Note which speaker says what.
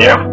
Speaker 1: Yeah.